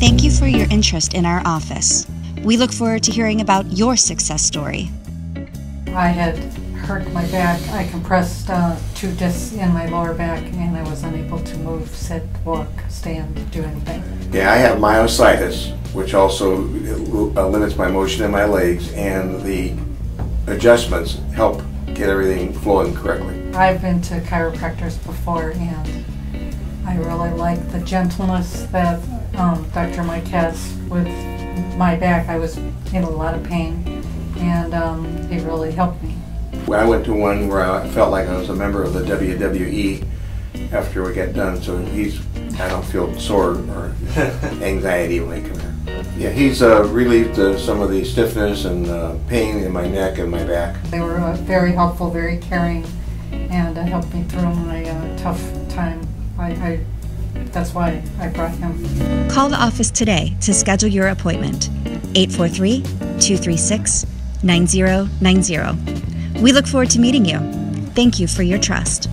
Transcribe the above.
Thank you for your interest in our office. We look forward to hearing about your success story. I had hurt my back. I compressed uh, two discs in my lower back and I was unable to move, sit, walk, stand, do anything. Yeah, I have myositis, which also uh, limits my motion in my legs, and the adjustments help get everything flowing correctly. I've been to chiropractors before and I really like the gentleness that um, Dr. Mike has with my back. I was in a lot of pain and um, he really helped me. I went to one where I felt like I was a member of the WWE after we got done, so he's, I don't feel sore or anxiety when I come here. Yeah, he's uh, relieved uh, some of the stiffness and uh, pain in my neck and my back. They were uh, very helpful, very caring, and uh, helped me through my uh, tough time. I, I, that's why I brought him. Call the office today to schedule your appointment. 843 236 9090. We look forward to meeting you. Thank you for your trust.